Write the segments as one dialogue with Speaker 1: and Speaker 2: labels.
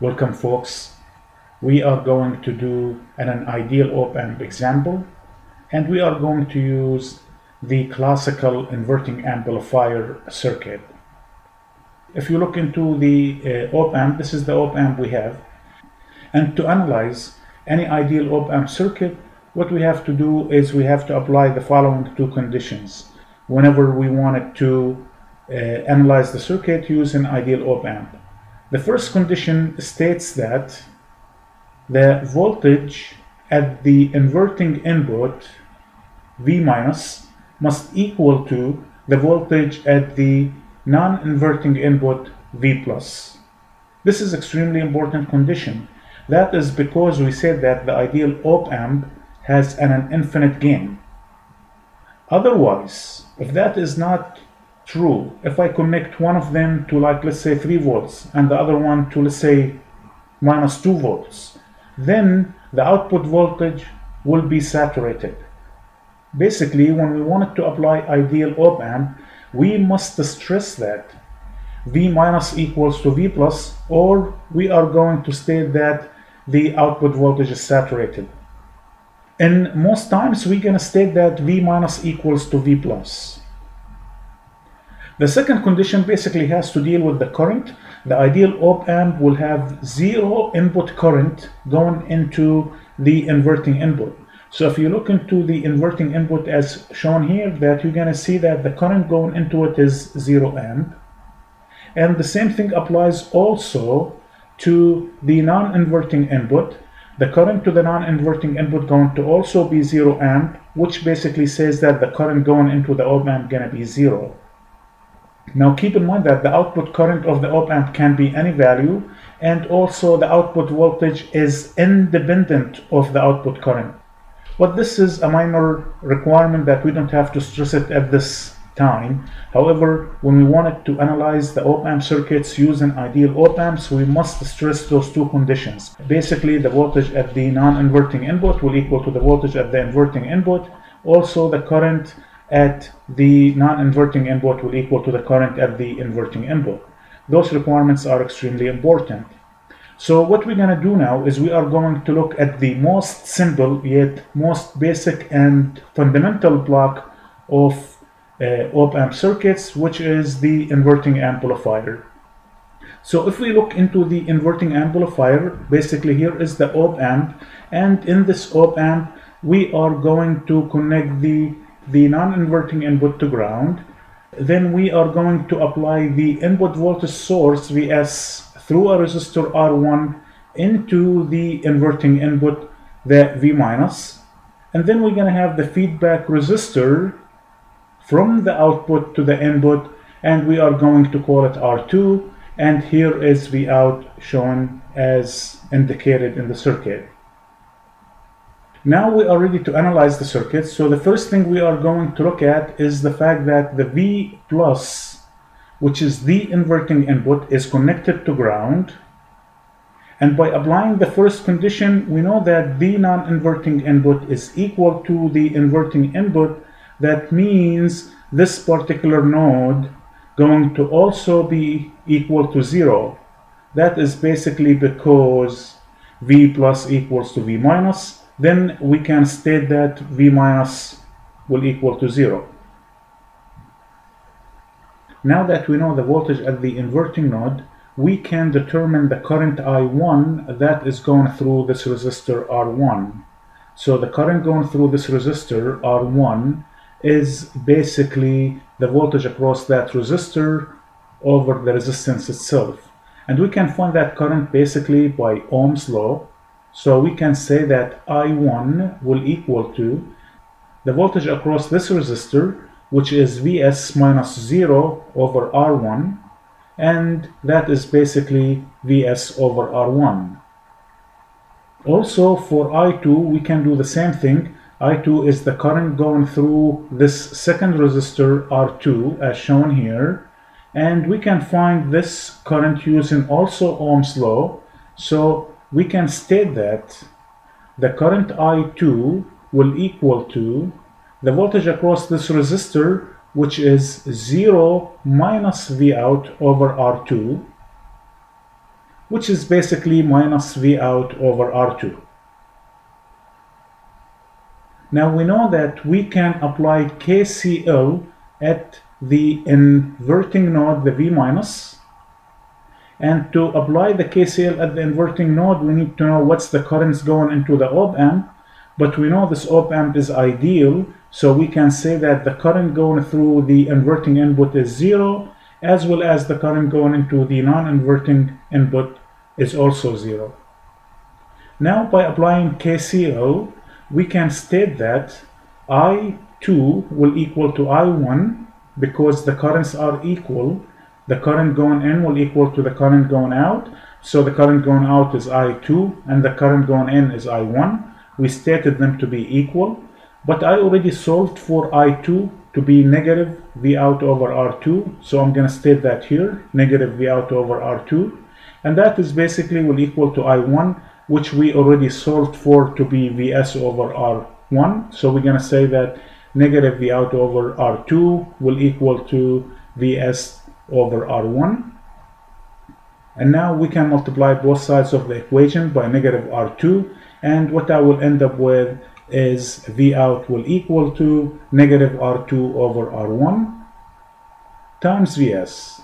Speaker 1: Welcome folks. We are going to do an, an ideal op-amp example and we are going to use the classical inverting amplifier circuit. If you look into the uh, op-amp, this is the op-amp we have. And to analyze any ideal op-amp circuit, what we have to do is we have to apply the following two conditions. Whenever we wanted to uh, analyze the circuit using an ideal op-amp. The first condition states that the voltage at the inverting input V minus must equal to the voltage at the non-inverting input V plus. This is extremely important condition. That is because we said that the ideal op-amp has an, an infinite gain. Otherwise, if that is not true, if I connect one of them to like let's say 3 volts and the other one to let's say minus 2 volts, then the output voltage will be saturated. Basically, when we wanted to apply ideal op-amp, we must stress that V minus equals to V plus, or we are going to state that the output voltage is saturated. And most times we're going to state that V minus equals to V plus. The second condition basically has to deal with the current. The ideal op-amp will have zero input current going into the inverting input. So if you look into the inverting input as shown here, that you're going to see that the current going into it is zero amp. And the same thing applies also to the non-inverting input. The current to the non-inverting input going to also be zero amp, which basically says that the current going into the op-amp going to be zero. Now keep in mind that the output current of the op-amp can be any value and also the output voltage is independent of the output current. But this is a minor requirement that we don't have to stress it at this time. However, when we wanted to analyze the op-amp circuits using ideal op-amps, we must stress those two conditions. Basically, the voltage at the non-inverting input will equal to the voltage at the inverting input. Also, the current at the non-inverting input will equal to the current at the inverting input. Those requirements are extremely important. So what we're going to do now is we are going to look at the most simple yet most basic and fundamental block of uh, op-amp circuits, which is the inverting amplifier. So if we look into the inverting amplifier, basically here is the op-amp, and in this op-amp, we are going to connect the, the non-inverting input to ground. Then we are going to apply the input voltage source Vs through a resistor R1 into the inverting input, the V minus. And then we're going to have the feedback resistor from the output to the input, and we are going to call it R2. And here is V out shown as indicated in the circuit. Now we are ready to analyze the circuit. So the first thing we are going to look at is the fact that the V plus which is the inverting input, is connected to ground. And by applying the first condition, we know that the non-inverting input is equal to the inverting input. That means this particular node going to also be equal to zero. That is basically because V plus equals to V minus. Then we can state that V minus will equal to zero. Now that we know the voltage at the inverting node, we can determine the current I1 that is going through this resistor R1. So the current going through this resistor R1 is basically the voltage across that resistor over the resistance itself. And we can find that current basically by Ohm's law. So we can say that I1 will equal to the voltage across this resistor which is Vs minus 0 over R1 and that is basically Vs over R1. Also for I2 we can do the same thing. I2 is the current going through this second resistor R2 as shown here and we can find this current using also Ohm's law. So we can state that the current I2 will equal to the voltage across this resistor which is 0 minus V out over R2 which is basically minus V out over R2. Now we know that we can apply KCL at the inverting node, the V minus, and to apply the KCL at the inverting node, we need to know what's the currents going into the op-amp, but we know this op-amp is ideal, so we can say that the current going through the inverting input is zero, as well as the current going into the non-inverting input is also zero. Now by applying KCL, we can state that I2 will equal to I1 because the currents are equal. The current going in will equal to the current going out. So the current going out is I2 and the current going in is I1. We stated them to be equal, but I already solved for I2 to be negative V out over R2. So I'm going to state that here, negative V out over R2. And that is basically will equal to I1 which we already solved for to be Vs over R1. So we're going to say that negative V out over R2 will equal to Vs over R1. And now we can multiply both sides of the equation by negative R2. And what I will end up with is V out will equal to negative R2 over R1 times Vs.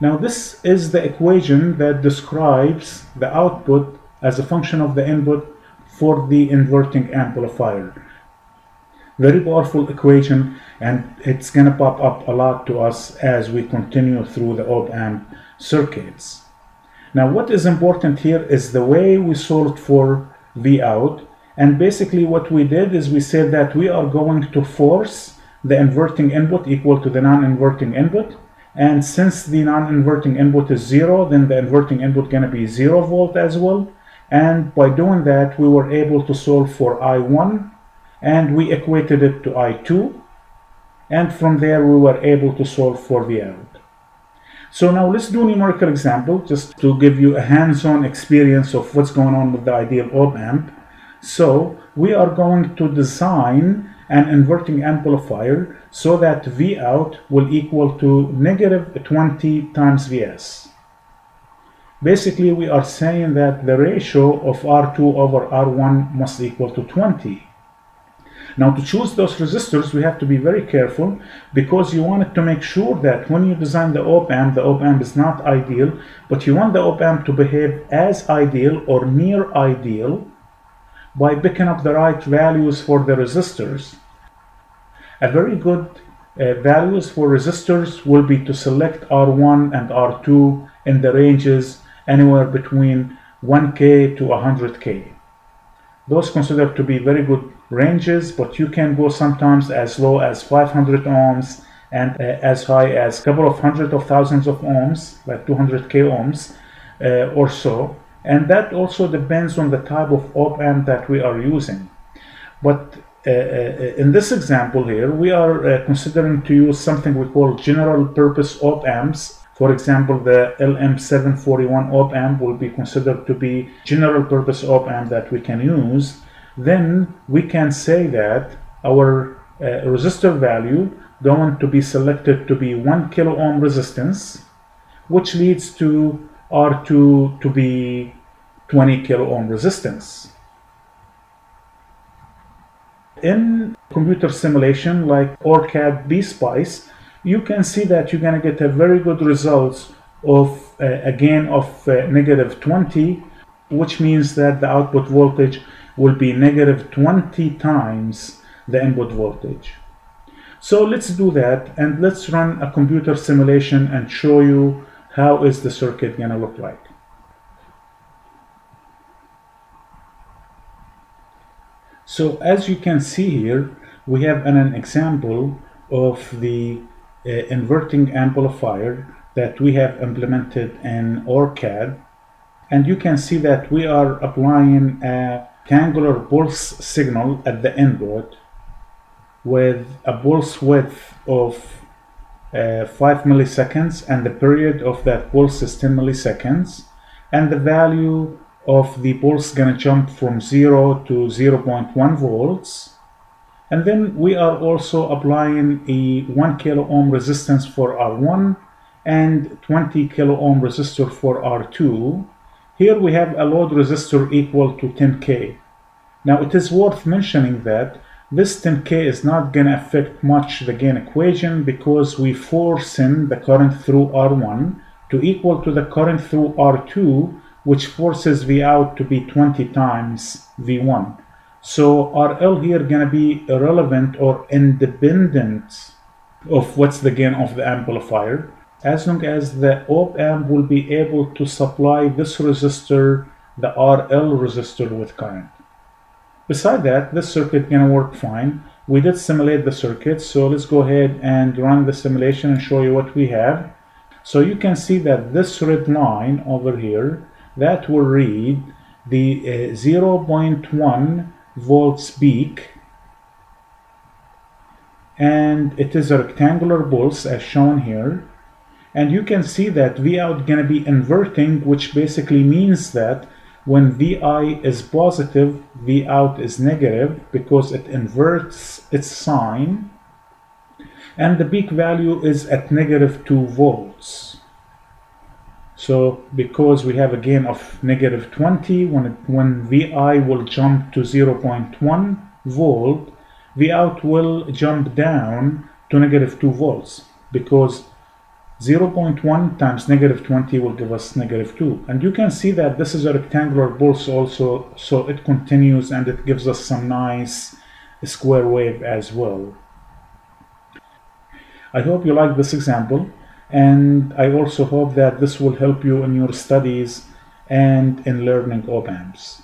Speaker 1: Now this is the equation that describes the output as a function of the input for the inverting amplifier. Very powerful equation and it's going to pop up a lot to us as we continue through the op-amp circuits. Now what is important here is the way we solved for V out and basically what we did is we said that we are going to force the inverting input equal to the non-inverting input and since the non-inverting input is zero then the inverting input is going to be zero volt as well and by doing that we were able to solve for I1 and we equated it to I2 and from there we were able to solve for V out. So now let's do a numerical example just to give you a hands-on experience of what's going on with the ideal op-amp. So we are going to design an inverting amplifier so that V out will equal to negative 20 times Vs. Basically, we are saying that the ratio of R2 over R1 must equal to 20. Now to choose those resistors, we have to be very careful because you want to make sure that when you design the op-amp, the op-amp is not ideal, but you want the op-amp to behave as ideal or near ideal by picking up the right values for the resistors. A very good uh, values for resistors will be to select R1 and R2 in the ranges anywhere between 1k to 100k. Those considered to be very good ranges, but you can go sometimes as low as 500 ohms and uh, as high as a couple of hundred of thousands of ohms, like 200k ohms uh, or so. And that also depends on the type of op amp that we are using. But uh, uh in this example here, we are uh, considering to use something we call general purpose op amps for example, the LM741 op amp will be considered to be general purpose op amp that we can use. Then we can say that our uh, resistor value going to be selected to be 1 kilo ohm resistance, which leads to R2 to be 20 kilo ohm resistance. In computer simulation like OrCAD PSpice, you can see that you're going to get a very good results of uh, a gain of uh, negative 20 which means that the output voltage will be negative 20 times the input voltage. So let's do that and let's run a computer simulation and show you how is the circuit going to look like. So as you can see here we have an, an example of the uh, inverting amplifier that we have implemented in OrCAD. And you can see that we are applying a rectangular pulse signal at the input with a pulse width of uh, 5 milliseconds and the period of that pulse is 10 milliseconds and the value of the pulse gonna jump from 0 to 0.1 volts and then we are also applying a 1 kilo ohm resistance for R1 and 20 kilo ohm resistor for R2. Here we have a load resistor equal to 10k. Now it is worth mentioning that this 10k is not going to affect much the gain equation because we force in the current through R1 to equal to the current through R2 which forces V out to be 20 times V1. So RL here going to be irrelevant or independent of what's the gain of the amplifier as long as the op amp will be able to supply this resistor, the RL resistor with current. Beside that, this circuit gonna work fine. We did simulate the circuit, so let's go ahead and run the simulation and show you what we have. So you can see that this red line over here, that will read the uh, 0.1 volts peak and it is a rectangular pulse as shown here and you can see that V out gonna be inverting which basically means that when VI is positive V out is negative because it inverts its sign. And the peak value is at negative 2 volts. So because we have a gain of negative 20 when it, when VI will jump to 0.1 volt V out will jump down to negative 2 volts because 0.1 times negative 20 will give us negative 2 and you can see that this is a rectangular pulse also so it continues and it gives us some nice square wave as well. I hope you like this example and I also hope that this will help you in your studies and in learning op amps